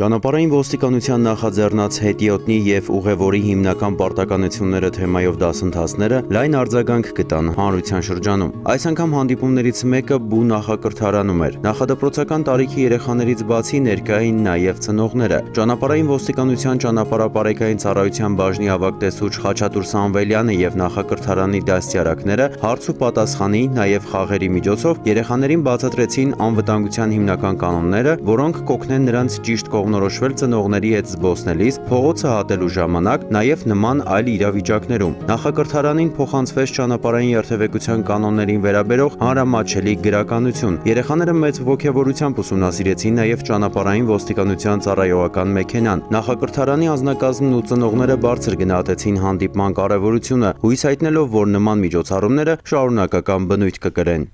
Ճանապարհային ոստիկանության նախաձեռնած հետիոտնի եւ ուղևորի հիմնական պարտականությունները թեմայով դասընթացները լայն արձագանք գտան հանրության շրջանում։ Այս անգամ հանդիպումներից մեկը բու նախակրթարանում էր։ Նախադպրոցական տարիքի երեխաներից բացի ներկային նաեւ ծնողները։ Ճանապարհային ոստիկանության ճանապարհապարեկային ծառայության բաժնի ավագ տեսուչ Խաչատուր Սամվելյանը եւ նախակրթարանի դաստիարակները հարց ու պատասխանի նաեւ խաղերի միջոցով երեխաներին բացատրեցին անվտանգության հիմնական կանոնները, որոնք կօգնեն նրանց ճիշտ կողմ կողմնորոշվել ծնողների հետ զբոսնելիս, փողոցը հատելու ժամանակ, նաև նման այլ իրավիճակներում։ Նախակրթարանին փոխանցվեց ճանապարհային երթևեկության կանոններին վերաբերող հանրամատչելի գրականություն։ Երեխաները մեծ ողջավորությամբ ուսումնասիրեցին նաև ճանապարհային ոստիկանության ծառայողական մեքենան։ Նախակրթարանի անձնակազմն ու ծնողները բարձր գնահատեցին հանդիպման կարևորությունը, հույս հայտնելով, որ նման միջոցառումները շարունակական բնույթ կկրեն։